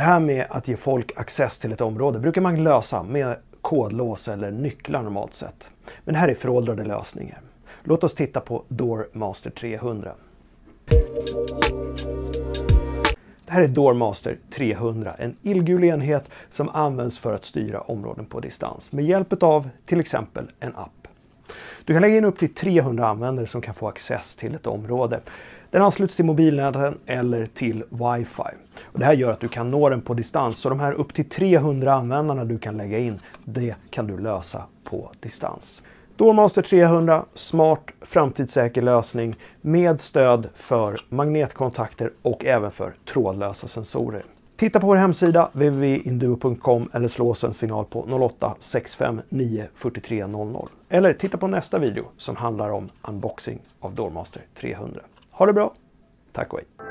Det här med att ge folk access till ett område brukar man lösa med kodlås eller nycklar normalt sett. Men det här är föråldrade lösningar. Låt oss titta på Doormaster 300. Det här är Doormaster 300, en illgul enhet som används för att styra områden på distans med hjälp av till exempel en app. Du kan lägga in upp till 300 användare som kan få access till ett område. Den ansluts till mobilnäten eller till wifi. Och det här gör att du kan nå den på distans. Så de här upp till 300 användarna du kan lägga in, det kan du lösa på distans. Doormaster 300, smart framtidssäker lösning med stöd för magnetkontakter och även för trådlösa sensorer. Titta på vår hemsida www.induo.com eller slå oss en signal på 08 659 43 00. Eller titta på nästa video som handlar om unboxing av Doormaster 300. Ha det bra! Tack och hej!